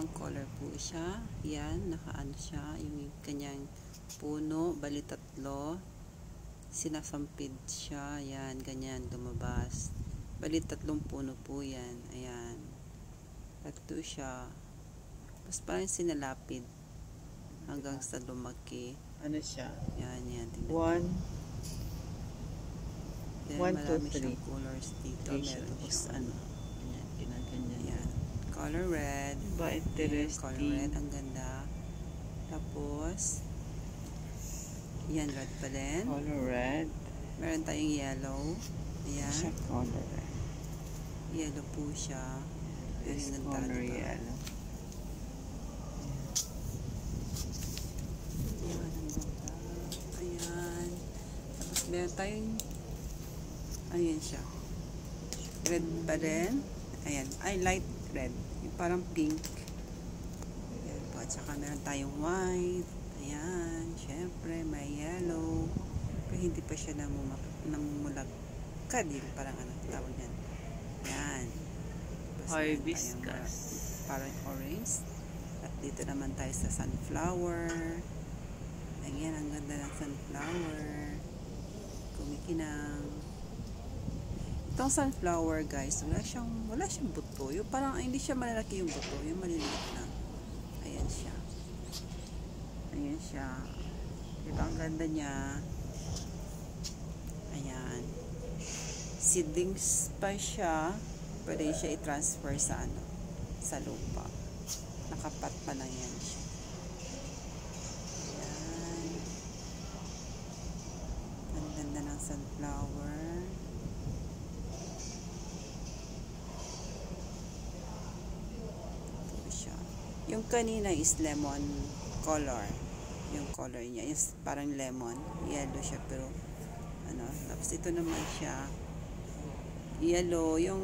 ibang color po siya. Yan, nakaano siya. Yung kanyang puno, bali tatlo. Sinasampid siya. Yan, ganyan, lumabas. Bali tatlong puno po yan. Ayan. Tatlo siya. Tapos parang sinalapid. Hanggang sa lumaki. Ano siya? Yan, yan. Tingnan. One. Then, one, two, three. colors dito. Meron ano. Color red. Ba, Ayan, interesting. color red. Ang ganda. Tapos, yan, red pa din. Color red. Meron tayong yellow. Ayan. Siya color red. Yellow po siya. This ganda, color diba? yellow. Ayan. Ayan. Tapos meron tayong ayan siya. Red pa rin. Ayan. Ay, light red. Yung parang pink. Ayan po. At saka meron tayong white. Ayan. Siyempre, may yellow. Pero hindi pa siya namumulagkad. Yung parang ano tawag yan. Ayan. Tapos Hibiscus. Parang orange. At dito naman tayo sa sunflower. Ayan, ang ganda ng sunflower. Kumikinang. Itong sunflower, guys, wala siyang, wala siyang buto. Yung parang, hindi siya malalaki yung buto. Yung maliliit lang. Ayan siya. Ayan siya. Diba, ang ganda niya. Ayan. Seedlings pa siya. Pwede siya i-transfer sa ano, sa lupa. Nakapat pa lang yan siya. Ayan. Ang ganda ng sunflower. Ito siya. Yung kanina is lemon color. Yung color niya is parang lemon. Yellow siya pero ano. Tapos ito naman siya yellow. Yung